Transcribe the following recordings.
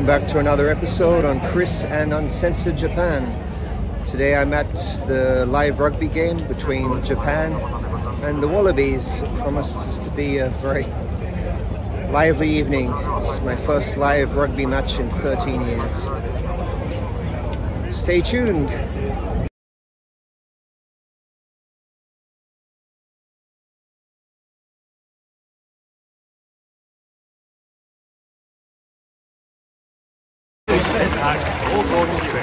Welcome back to another episode on Chris and Uncensored Japan. Today I'm at the live rugby game between Japan and the Wallabies. It promises to be a very lively evening. It's my first live rugby match in 13 years. Stay tuned. 高校チーム。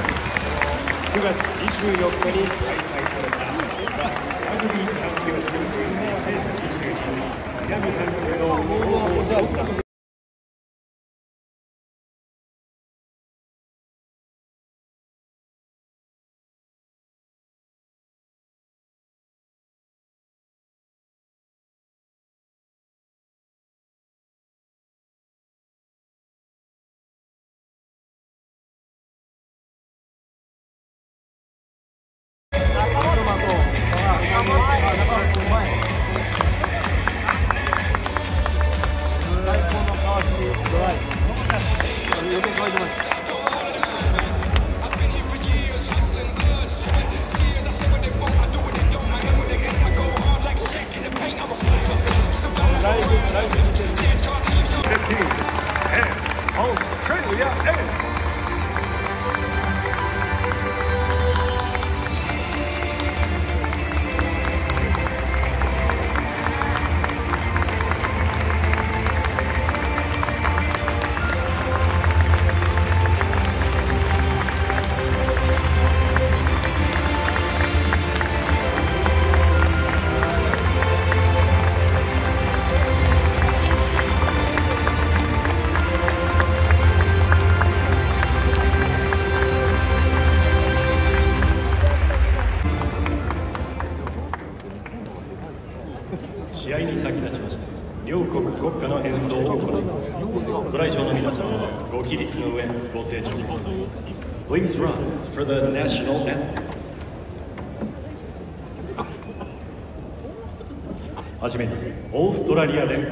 9月24日に開催された・ラグビーチャンピオンシップ。2022南半球の高校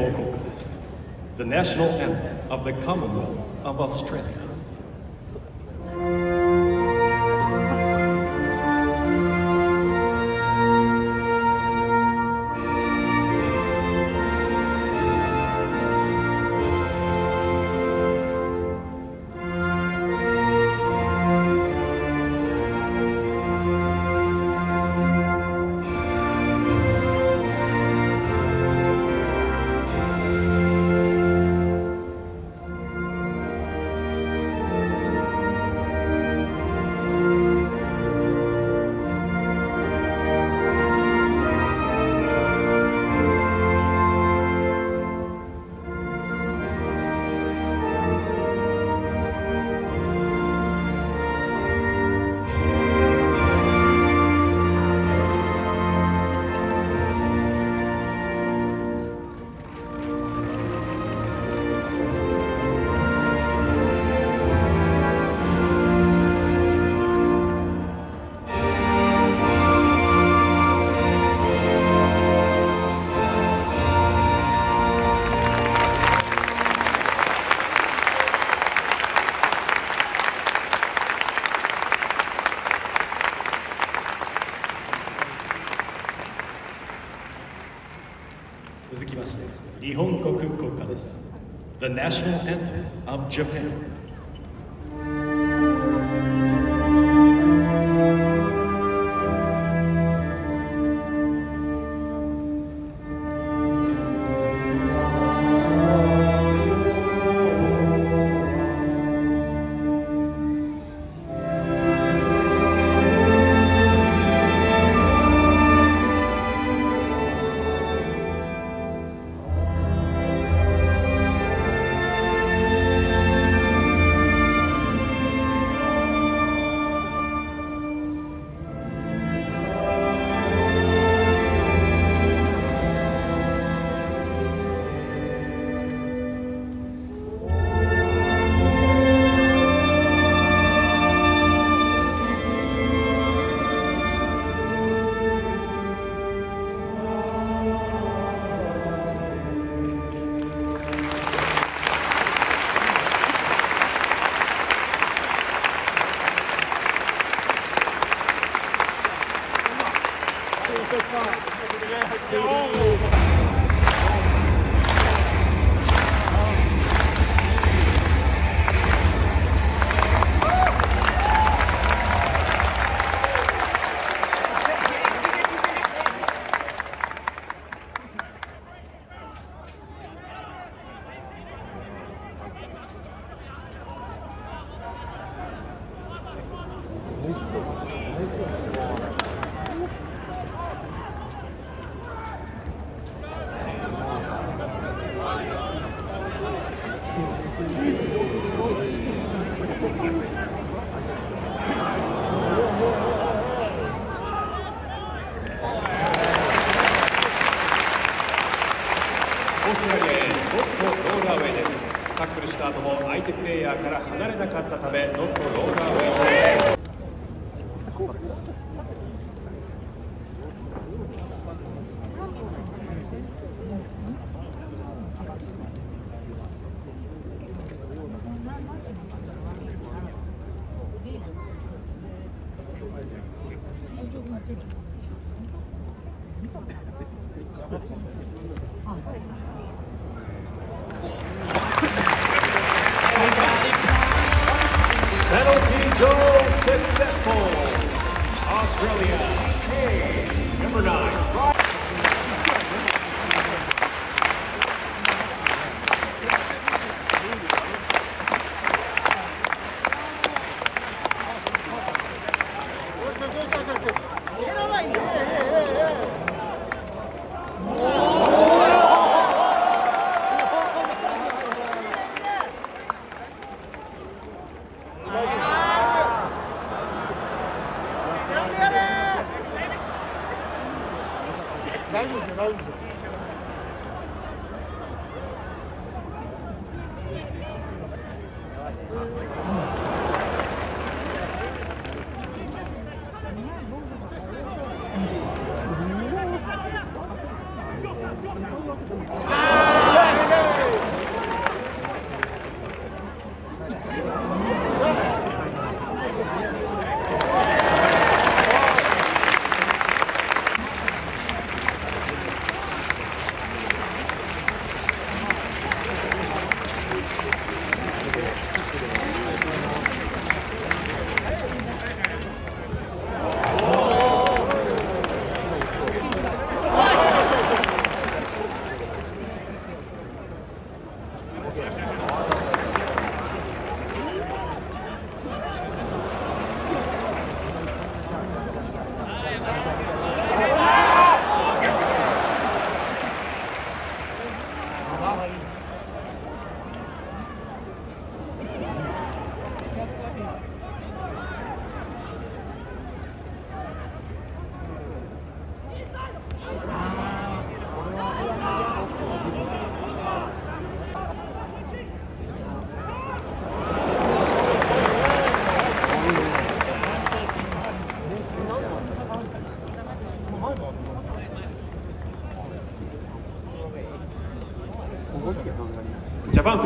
ラリア連邦国歌です The national anthem of the Commonwealth of Australia 続きまして日本国国歌です The National Anthem of Japan「タックルした後も相手プレイヤーから離れなかったためノットロールアウェイ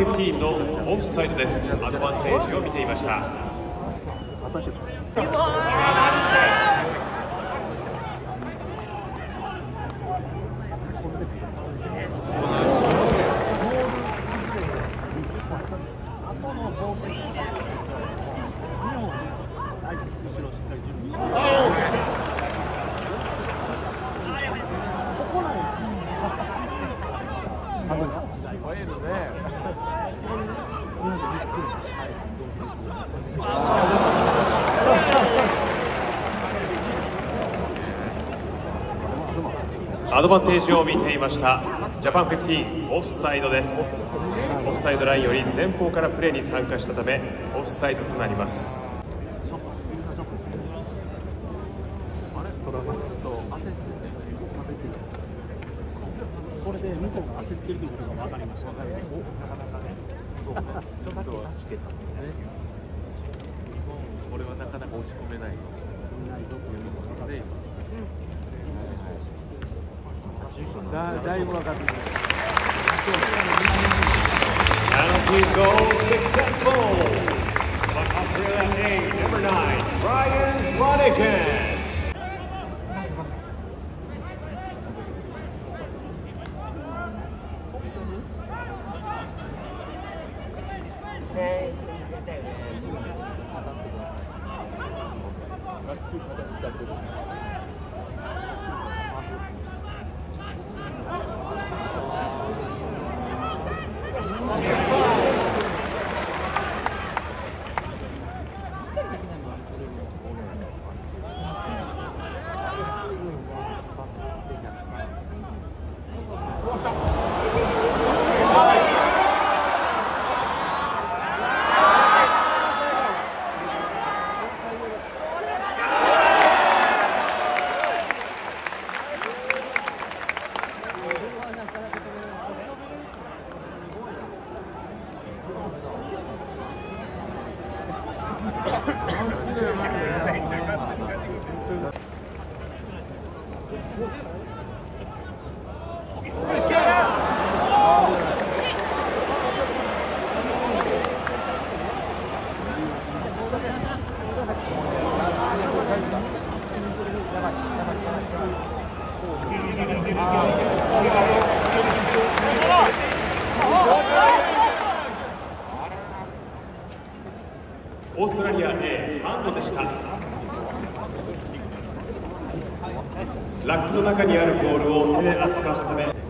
15のオフサイドです。アドバンテージを見ていましたアドバンテージを見ていました。ジャパン15オフサイドです。オフサイドラインより前方からプレーに参加したためオフサイドとなります。でハンドでした。ラックの中にあるボールを手で扱うため。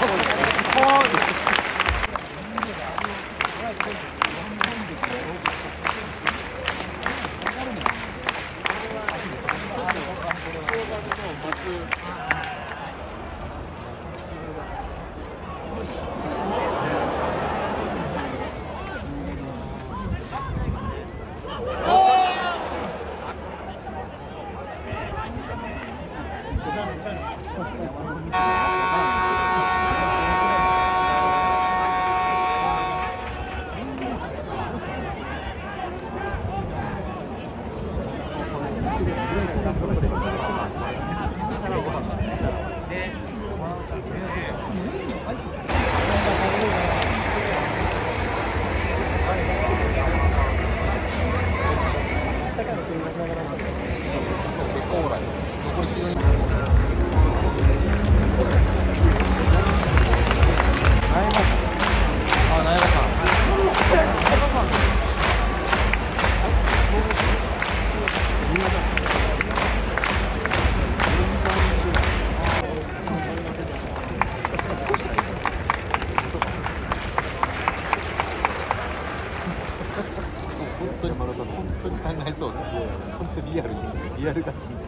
本リアルにリアル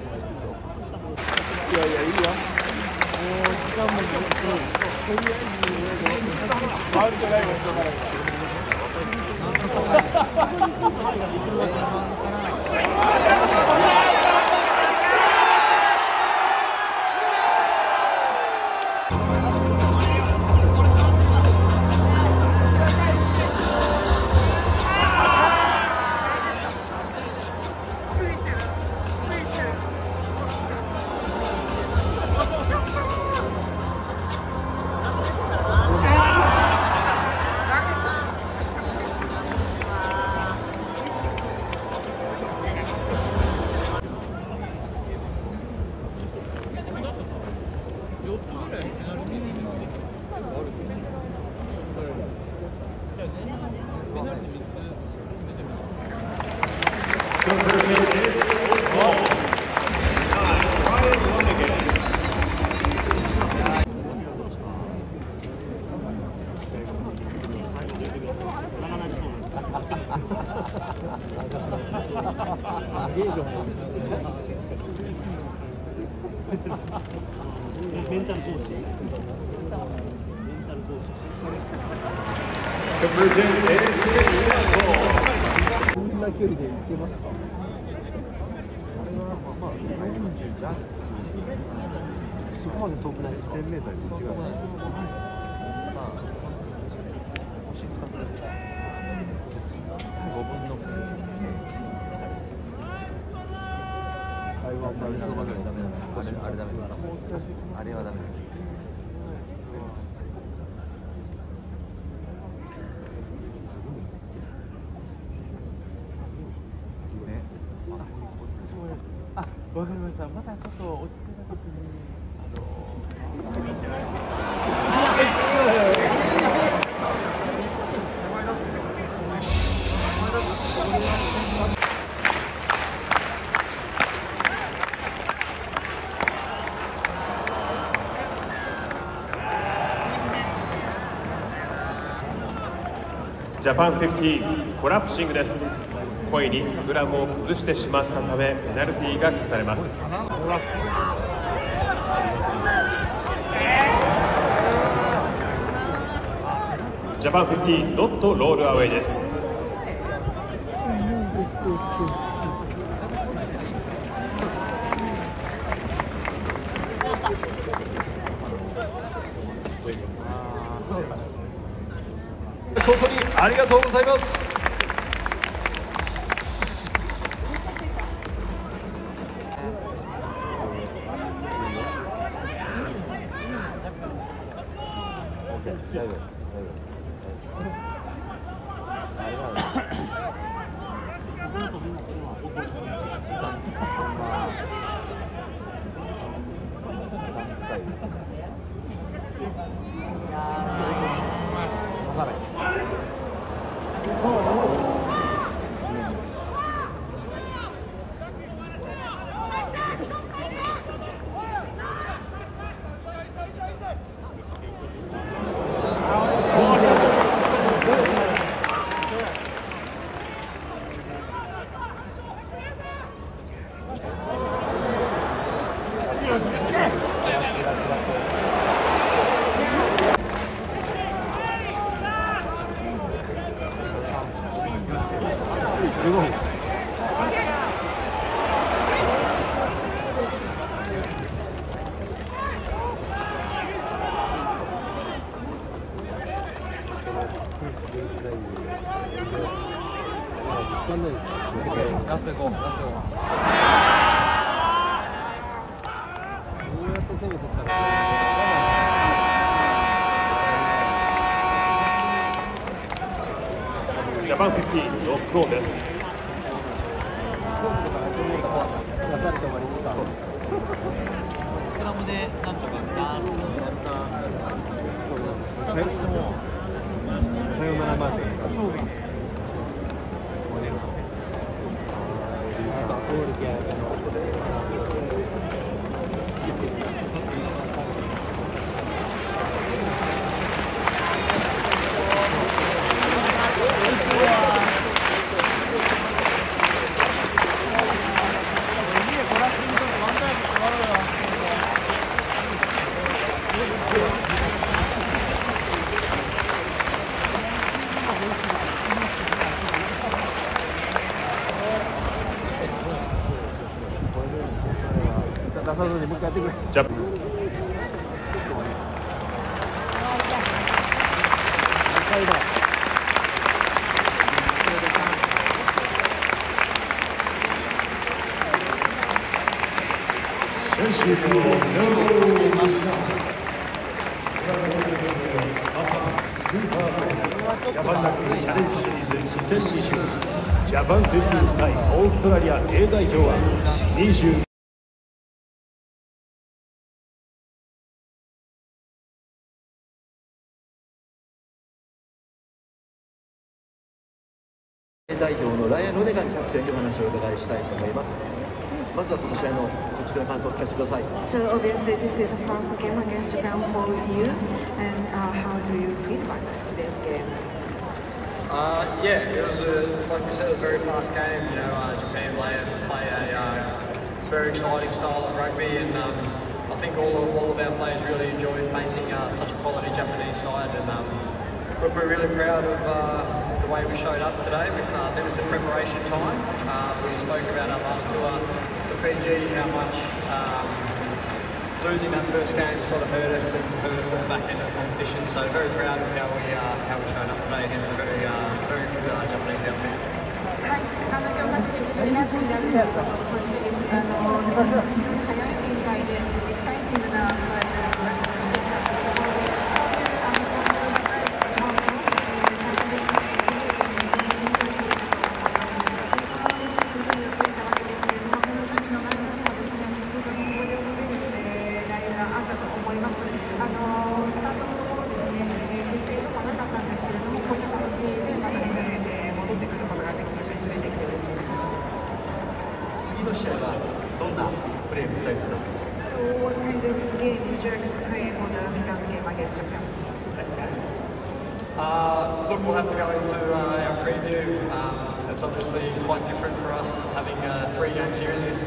メンタルコーチ。メンタルコーチ。Convergent is こんな距離で行けますかこれはまあ40じゃそこまで遠くないですか 10m に行ってくださいまあ星2つですあれそばぐらいダメあれあれダメですあれはダメだ、わかりました。またちょっと落ち着いた時に、あのーャパン50コラプシングです。故意にスクラムを崩してしまったためペナルティーが課されます。ジャパン50ノットロールアウェイです。ありがとうございます。ジャパン15ロックオンです。スクラムでなんとかガーッとやった最初もさよならマーチジャパン選手のジャパンナックルチャレンジシリーズ2020ジャパン15対オーストラリア A 代表は20代表のライアン・ロネガンキャプテンにお話をお伺いしたいと思います。まずはこの試合の 率直な感想を聞かせてください So obviously this is the first game against Japan for you, and uh, how do you feel about today's game? Uh, yeah, it was a, like we said, a very fast game. You know, uh, Japan play, play a uh, very exciting style of rugby, and um, I think all of, all of our players really enjoyed facing uh, such a quality Japanese side. And um, look, we're really proud of uh, the way we showed up today with uh, limited preparation time. Uh, we spoke about our last tour Fiji, how much. Um, losing that first game sort of hurt us and hurt us at the back end of the competition. So very proud of how we uh, how we showed up today against a very uh, very good uh, Japanese outfit. はい、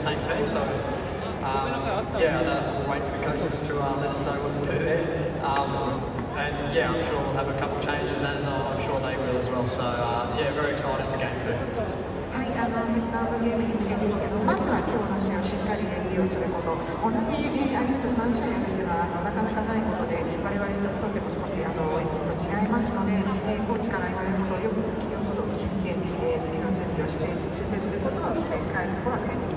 same team, so um, yeah, I'll wait for the coaches to uh, let us know what to do there. Um, and yeah, I'm sure we'll have a couple of changes as I'm sure they will as well. So uh, yeah, very excited for game two. はい、あのセカンドゲームに向けてですけど、まずは今日の試合をしっかり、ね、利用すること、同じ相手と3試合やるというのはあのなかなかないことで、我々にとっても少しあのいつもと違いますので、えー、コーチから言われることをよく聞くことを聞いて、えー、次の準備をして、修正することをしていきたいところは変えて